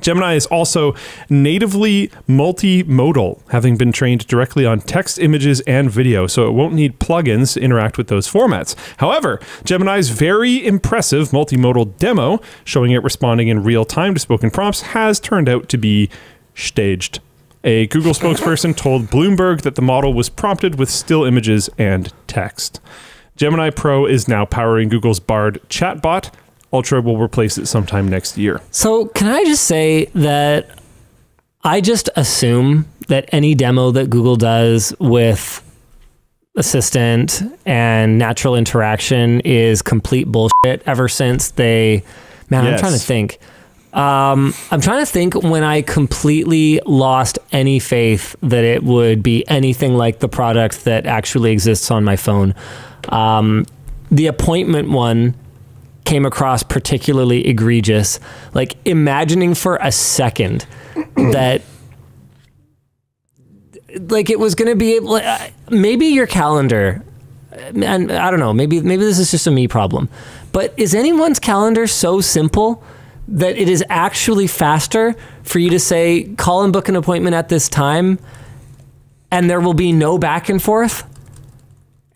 Gemini is also natively multimodal, having been trained directly on text, images, and video, so it won't need plugins to interact with those formats. However, Gemini's very impressive multimodal demo, showing it responding in real time to spoken prompts, has turned out to be staged. A Google spokesperson told Bloomberg that the model was prompted with still images and text. Gemini Pro is now powering Google's Bard chatbot. Ultra will replace it sometime next year. So, can I just say that I just assume that any demo that Google does with Assistant and natural interaction is complete bullshit ever since they. Man, I'm trying to think. Um, I'm trying to think when I completely lost any faith that it would be anything like the product that actually exists on my phone. Um, the appointment one came across particularly egregious. Like imagining for a second that like it was going to be able uh, maybe your calendar and I don't know, maybe maybe this is just a me problem. But is anyone's calendar so simple that it is actually faster for you to say call and book an appointment at this time and there will be no back and forth?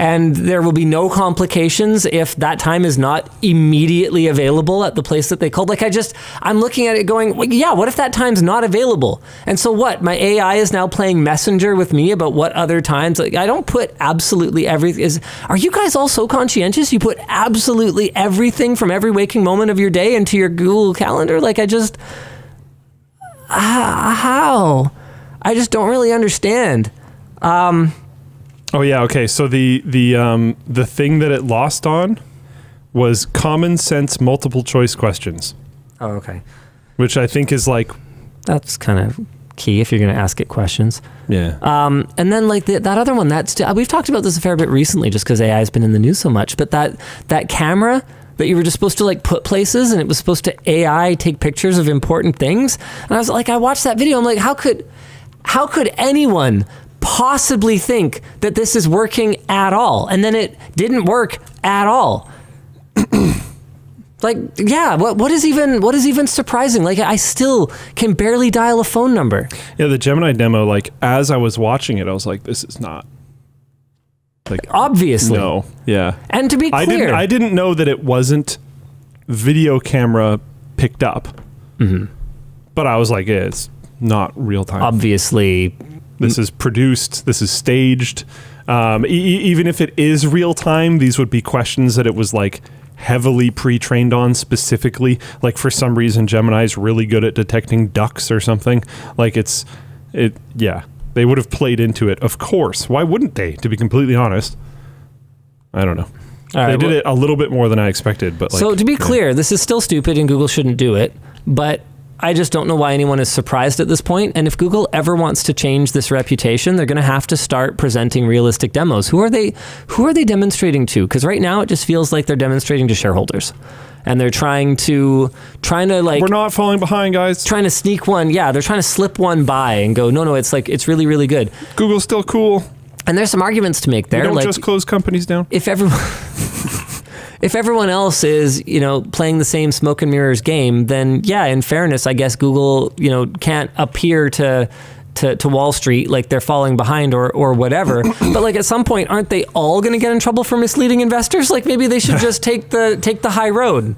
And there will be no complications if that time is not immediately available at the place that they called. Like I just, I'm looking at it going, well, yeah, what if that time's not available? And so what? My AI is now playing messenger with me about what other times. Like I don't put absolutely everything. Is are you guys all so conscientious? You put absolutely everything from every waking moment of your day into your Google Calendar? Like I just, ah, how? I just don't really understand. Oh yeah, okay. So the the um the thing that it lost on was common sense multiple choice questions, Oh, okay. which I think is like That's kind of key if you're going to ask it questions. yeah. Um, and then like the, that other one, that's we've talked about this a fair bit recently, just because AI has been in the news so much. But that that camera that you were just supposed to like put places, and it was supposed to AI take pictures of important things. And I was like, I watched that video. I'm like, how could how could anyone possibly think that this is working at all? And then it didn't work at all. like yeah what what is even what is even surprising like i still can barely dial a phone number Yeah, the Gemini demo, like as I was watching it, I was like, this is not like obviously no. Yeah. and to be clear I didn't I didn't know that it wasn't video camera picked up. Mm-hmm. But I was like, yeah, it's not real time. obviously This is produced. This is staged. Um, e- even if it is real time, these would be questions that it was like heavily pre-trained on specifically. Like for some reason, Gemini is really good at detecting ducks or something. Like it's it. Yeah, they would have played into it. Of course. Why wouldn't they? To be completely honest, I don't know. All they right, did well- it a little bit more than I expected, but like, so to be yeah. clear this is still stupid and google shouldn't do it but i just don't know why anyone is surprised at this point. and if google ever wants to change this reputation they're going to have to start presenting realistic demos who are they who are they demonstrating to because right now it just feels like they're demonstrating to shareholders and they're trying to trying to like we're not falling behind, guys. trying to sneak one yeah they're trying to slip one by and go no no it's like it's really really good Google's still cool. and there's some arguments to make there don't like just close companies down. if everyone if everyone else is you know playing the same smoke and mirrors game then yeah in fairness i guess google you know can't appear to to, to Wall Street like they're falling behind or, or whatever. but like at some point, aren't they all going to get in trouble for misleading investors? Like maybe they should just take the take the high road.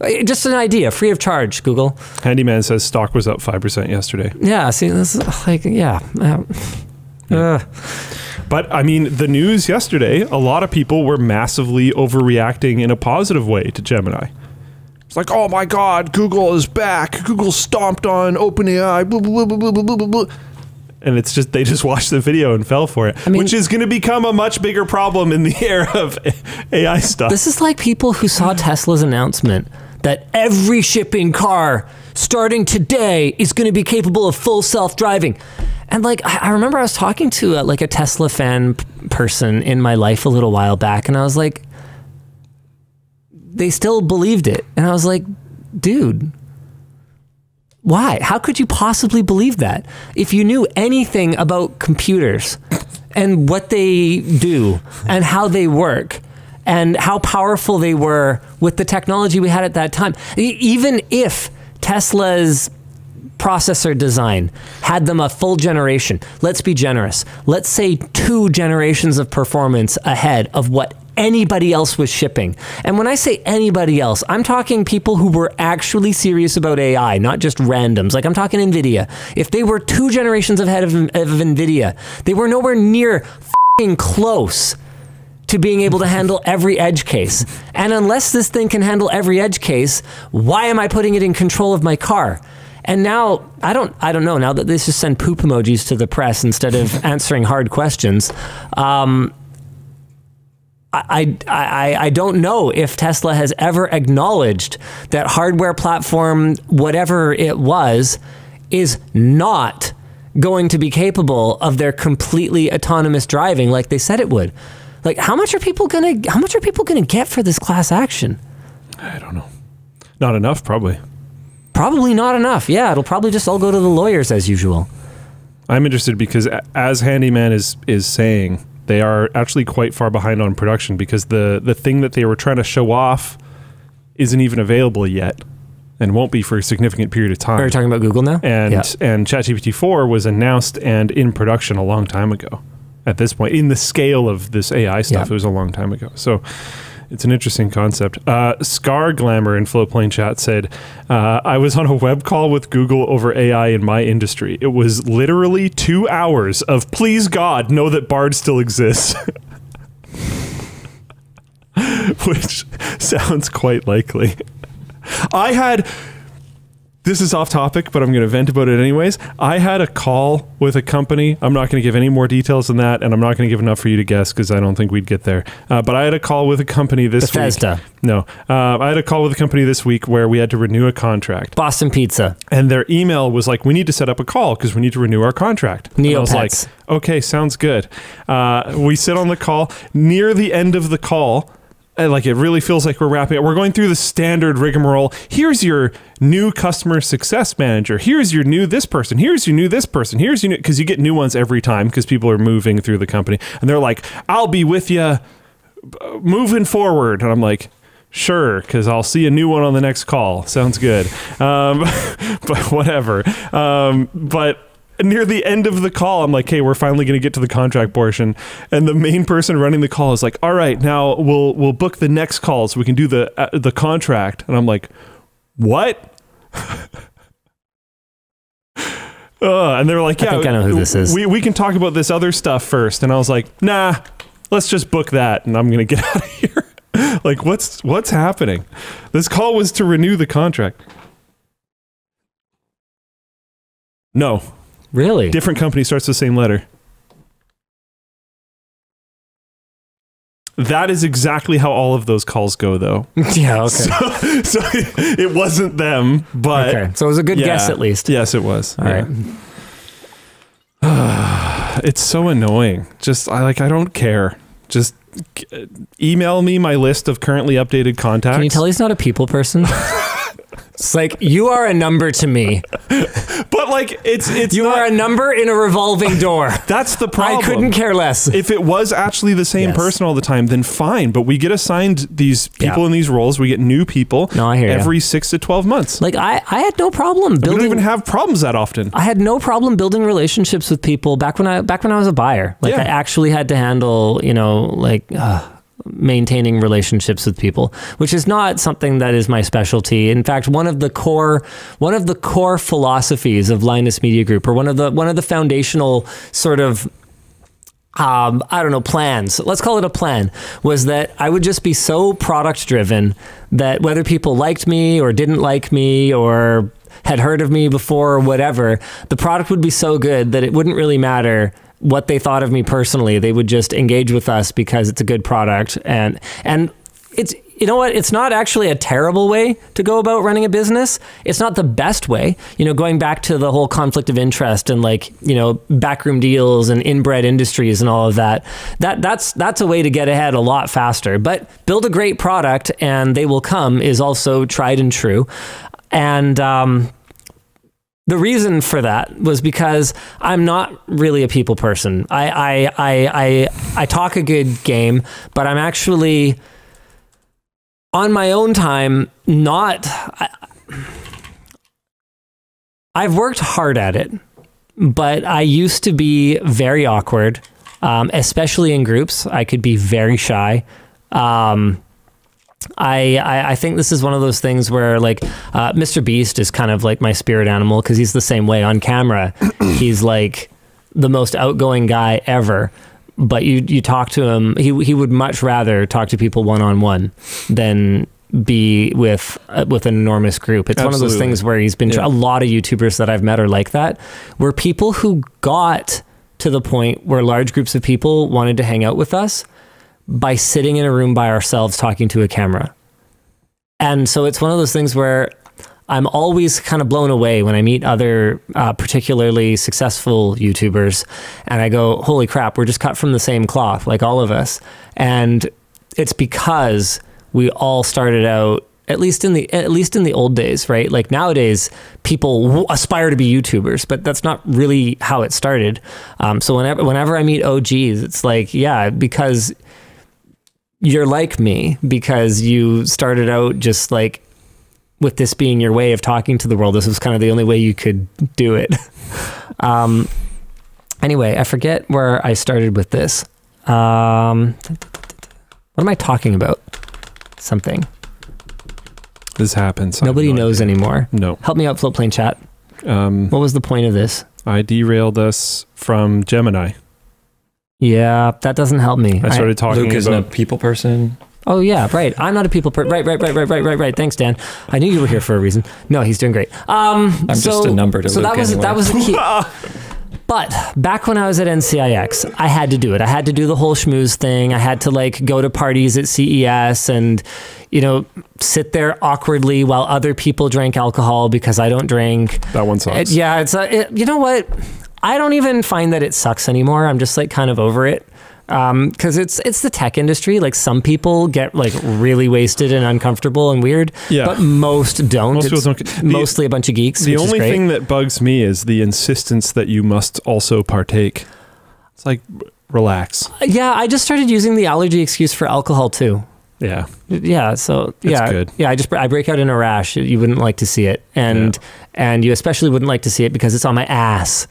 Uh, Just an idea, free of charge. Google. Handyman says stock was up five percent yesterday. Yeah. See, this is like yeah. Uh, But I mean, the news yesterday, a lot of people were massively overreacting in a positive way to Gemini. It's like, oh my God, Google is back. Google stomped on OpenAI. Blah, blah, blah, blah, blah, blah, blah. And it's just they just watched the video and fell for it, mean- which is going to become a much bigger problem in the era of AI stuff. This is like people who saw Tesla's announcement that every shipping car starting today is going to be capable of full self-driving. And like I I remember I was talking to like a Tesla fan person in my life a little while back and I was like they still believed it. And I was like, dude, why? How could you possibly believe that? If you knew anything about computers and what they do and how they work and how powerful they were with the technology we had at that time, even if Tesla's processor design, had them a full generation. Let's be generous. Let's say two generations of performance ahead of what anybody else was shipping. And when I say anybody else, I'm talking people who were actually serious about AI, not just randoms. Like I'm talking NVIDIA. If they were two generations ahead of, of NVIDIA, they were nowhere near close to being able to handle every edge case. And unless this thing can handle every edge case, why am I putting it in control of my car? And now I don't I don't know now that they just send poop emojis to the press instead of answering hard questions. Um, I, I, I don't know if Tesla has ever acknowledged that hardware platform, whatever it was, is not going to be capable of their completely autonomous driving like they said it would. Like, how much are people gonna? How much are people gonna get for this class action? I don't know. Not enough, probably. Probably not enough. Yeah, it'll probably just all go to the lawyers as usual. I'm interested because, as Handyman is is saying, they are actually quite far behind on production because the the thing that they were trying to show off isn't even available yet and won't be for a significant period of time. Are you talking about Google now? And yeah. and ChatGPT 4 was announced and in production a long time ago at this point in the scale of this AI stuff. Yeah. It was a long time ago. So it's an interesting concept. Uh, Scar Glamour in Floatplane Chat said, uh, I was on a web call with Google over AI in my industry. It was literally two hours of please God, know that Bard still exists. Which sounds quite likely. I had this is off topic, but I'm going to vent about it anyways. I had a call with a company. I'm not going to give any more details than that, and I'm not going to give enough for you to guess because I don't think we'd get there. Uh, but I had a call with a company this Bethesda. week. No, uh, I had a call with a company this week where we had to renew a contract. Boston Pizza. And their email was like, "We need to set up a call because we need to renew our contract." Neopets. And I was like, "Okay, sounds good." Uh, we sit on the call. Near the end of the call like it really feels like we're wrapping it. We're going through the standard rigmarole. Here's your new customer success manager. Here's your new this person. Here's your new this person. Here's your new because you get new ones every time because people are moving through the company and they're like, "I'll be with you uh, moving forward," and I'm like. Sure, because I'll see a new one on the next call. Sounds good. Um, but whatever. Um, but near the end of the call, I'm like, hey, we're finally going to get to the contract portion. And the main person running the call is like, all right, now we'll we'll book the next call so we can do the uh, the contract. And I'm like, what? uh, and they're like, yeah, I, I know who this is. We, we can talk about this other stuff first. And I was like, nah, let's just book that. And I'm going to get out of here. like, what's what's happening? This call was to renew the contract. No, Really? Different company starts the same letter. That is exactly how all of those calls go, though. yeah, okay. So, so, it wasn't them, but. Okay, so it was a good yeah, guess at least. Yes, it was. All yeah. right. it's so annoying. Just, I like, I don't care. Just uh, email me my list of currently updated contacts. Can you tell he's not a people person? It's like you are a number to me. But like it's it's You not, are a number in a revolving door. That's the problem. I couldn't care less. If it was actually the same Yes. person all the time, then fine. But we get assigned these people Yeah. in these roles. We get new people No, I hear every six to twelve months. Like I, I had no problem we don't building even have problems that often. I had no problem building relationships with people back when I back when I was a buyer. Like Yeah. I actually had to handle, you know, like uh, maintaining relationships with people, which is not something that is my specialty. In fact, one of the core one of the core philosophies of Linus Media Group, or one of the one of the foundational sort of um, I don't know, plans. Let's call it a plan. Was that I would just be so product driven that whether people liked me or didn't like me or had heard of me before or whatever, the product would be so good that it wouldn't really matter what they thought of me personally. They would just engage with us because it's a good product and and it's you know what? It's not actually a terrible way to go about running a business. It's not the best way. You know, going back to the whole conflict of interest and like, you know, backroom deals and inbred industries and all of that. That that's that's a way to get ahead a lot faster. But build a great product and they will come is also tried and true. And um the reason for that was because I'm not really a people person. I I I I, I talk a good game, but I'm actually on my own time not I, I've worked hard at it, but I used to be very awkward, um, especially in groups. I could be very shy. Um, I, I, I think this is one of those things where like uh, Mr. Beast is kind of like my spirit animal because he's the same way on camera. he's like the most outgoing guy ever. But you you talk to him, he he would much rather talk to people one on one than be with uh, with an enormous group. It's one of those things where he's been Yeah. a lot of YouTubers that I've met are like that, where people who got to the point where large groups of people wanted to hang out with us by sitting in a room by ourselves talking to a camera. And so it's one of those things where I'm always kind of blown away when I meet other uh, particularly successful YouTubers and I go, holy crap, we're just cut from the same cloth, like all of us. And it's because we all started out at least in the at least in the old days, right? Like nowadays, people aspire to be YouTubers, but that's not really how it started. Um, so whenever whenever I meet OGs, it's like, yeah, because you're like me because you started out just like with this being your way of talking to the world. This was kind of the only way you could do it. um, anyway, I forget where I started with this. Um, what am I talking about? Something. This happens. Nobody no knows idea. anymore. No. Help me out, Floatplane Chat. Um, What was the point of this? I derailed us from Gemini. Yeah, that doesn't help me. I I- started talking Luke isn't a people person. Oh yeah, right. I'm not a people person. Right, right, right, right, right, right, right. Thanks, Dan. I knew you were here for a reason. No, he's doing great. Um, I'm so, just a number to so Luke that was anyway. that was the key. But back when I was at NCIX, I had to do it. I had to do the whole schmooze thing. I had to like go to parties at CES and, you know, sit there awkwardly while other people drank alcohol because I don't drink. That one It- sucks. yeah, it's uh, it, you know what? I don't even find that it sucks anymore. I'm just like kind of over it um, because it's it's the tech industry. Like some people get like really wasted and uncomfortable and weird, Yeah. but most don't. Most It's people don't. The- mostly a bunch of geeks. The only thing that bugs me is the insistence that you must also partake. It's like, relax. Uh, yeah, I just started using the allergy excuse for alcohol too. Yeah. Yeah, so yeah, good. yeah. I just I break out in a rash. You wouldn't like to see it, and and you especially wouldn't like to see it because it's on my ass,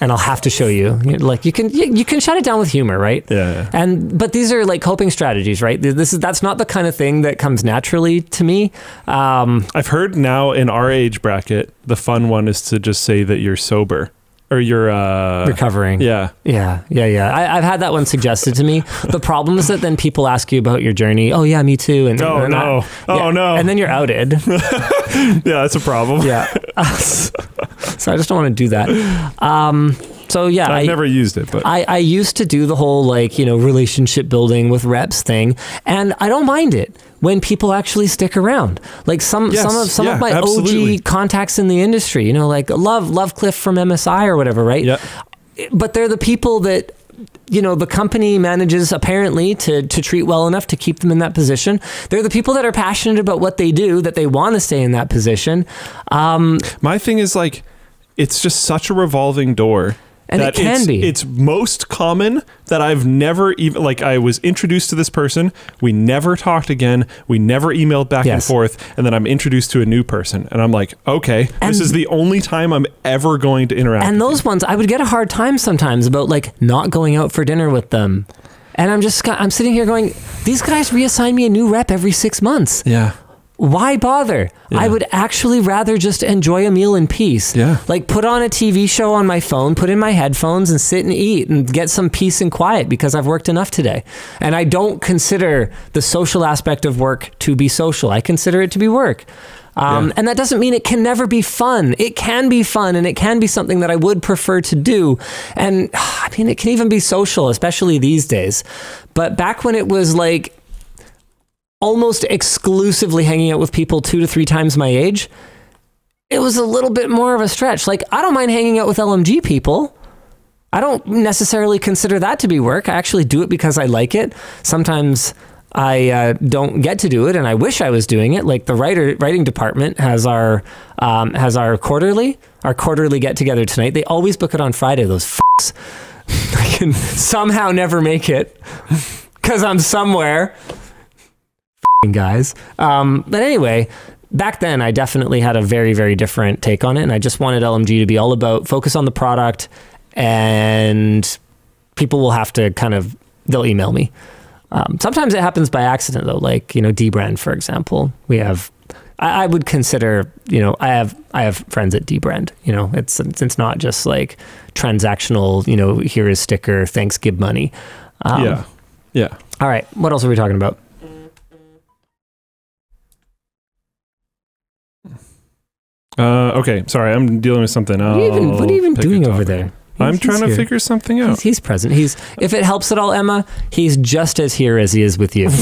and I'll have to show you. Like you can you, you can shut it down with humor, right? Yeah. And but these are like coping strategies, right? This is that's not the kind of thing that comes naturally to me. Um, I've heard now in our age bracket, the fun one is to just say that you're sober or you're, uh, recovering. yeah. Yeah, yeah, yeah. I, I've had that one suggested to me. The problem is that then people ask you about your journey. Oh yeah, me too. And Oh, they're not- no. Oh, yeah. no. And then you're outed. Yeah. That's a problem. Yeah. so I just don't want to do that. Um, so yeah, I've I, never used it, but I, I used to do the whole like, you know, relationship building with reps thing. And I don't mind it when people actually stick around. Like some Yes, some of some yeah, of my absolutely. OG contacts in the industry, you know, like love love Cliff from MSI or whatever, right? yeah. But they're the people that you know the company manages apparently to to treat well enough to keep them in that position. They're the people that are passionate about what they do that they want to stay in that position. Um, My thing is like, it's just such a revolving door. And it can it's, be. It's most common that I've never even like I was introduced to this person. We never talked again. We never emailed back and forth, and then I'm introduced to a new person, and I'm like, okay, And- this is the only time I'm ever going to interact. And those ones, I would get a hard time sometimes about like not going out for dinner with them. And I'm just, I'm sitting here going, these guys reassign me a new rep every six months. yeah. Why bother? Yeah. I would actually rather just enjoy a meal in peace. Yeah. Like put on a TV show on my phone, put in my headphones and sit and eat and get some peace and quiet because I've worked enough today. And I don't consider the social aspect of work to be social. I consider it to be work. Um, Yeah. And that doesn't mean it can never be fun. It can be fun and it can be something that I would prefer to do. And I mean, it can even be social, especially these days. But back when it was like almost exclusively hanging out with people two to three times my age, it was a little bit more of a stretch. Like, I don't mind hanging out with LMG people. I don't necessarily consider that to be work. I actually do it because I like it. Sometimes I uh, don't get to do it, and I wish I was doing it. Like the writer writing department has our um, has our quarterly our quarterly get together tonight. They always book it on Friday. Those fucks. I can somehow never make it because I'm somewhere. Guys. Um, but anyway, back then I definitely had a very very different take on it, and I just wanted LMG to be all about focus on the product, and people will have to kind of they'll email me. Um, sometimes it happens by accident though, like you know dbrand for example. We have I, I would consider you know I have I have friends at dbrand. You know it's it's, it's not just like transactional. You know here is sticker, thanks, give money. Um, yeah. Yeah. All right, what else are we talking about? Uh, okay. Sorry, I'm dealing with something. What are you even, what are you even I'll doing over there? I'm trying to here. figure something out. He's, he's present. He's if it helps at all, Emma. He's just as here as he is with you.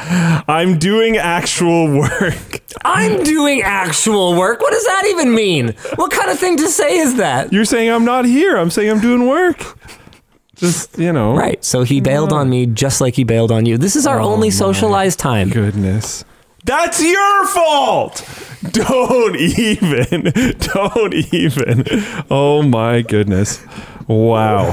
I'm doing actual work. I'm doing actual work. What does that even mean? What kind of thing to say is that? You're saying I'm not here. I'm saying I'm doing work. Just you know. Right. So he bailed on me just like he bailed on you. This is our Oh only socialized time. Goodness. That's your fault. Don't even. Don't even. Oh my goodness. Wow.